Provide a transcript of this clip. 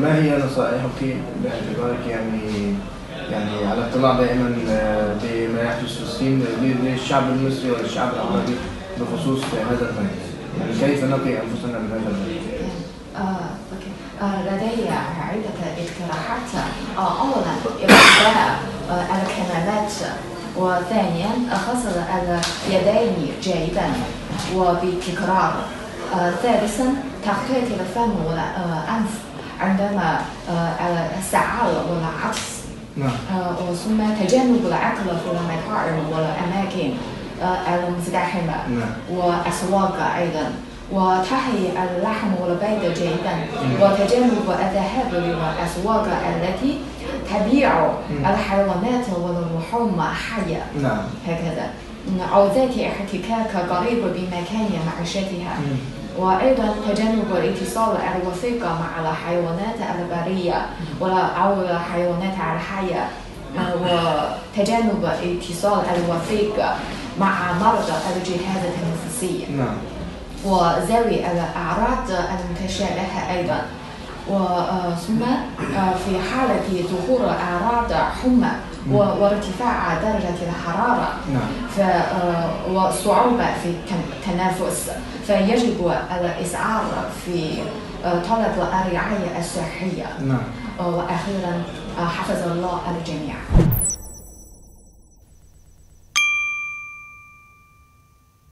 ما هي نصائحك باعتبارك يعني يعني على اطلاع دائما آه، بما يحدث في الصين للشعب المصري والشعب العربي بخصوص هذا المجال يعني كيف نقي أنفسنا من هذا المجال؟ آه،. آه، لدي عدة اقتراحات. أولا آه، الكمامات. وثانيا غسل اليدين جيدا وبتكرار. ثالثا تغطية الفم والأنف عندما آه، السعال والعطس نعم آه، ثم تجنب الأكل في المطاعم والأماكن آه، المزدحمة نعم. وأسواق أيضا وتحيي اللحم والبيض جيدا وتجنب الذهاب للأسواق التي تبيع الحيوانات واللحوم حية نعم هكذا أو ذات احتكاك قريب بمكان معيشتها وأيضا تجنب الاتصال الوثيق مع الحيوانات البرية أو الحيوانات الحية وتجنب الاتصال الوثيق مع مرضى الجهاز التنفسي. نعم. وذوي الأعراض المتشابهة أيضا. وثم في حالة ظهور أعراض حمى وارتفاع درجة الحرارة. نعم. ف وصعوبة في التنفس فيجب الإسعار في طلب الرعاية الصحية. نعم. وأخيرا حفظ الله الجميع.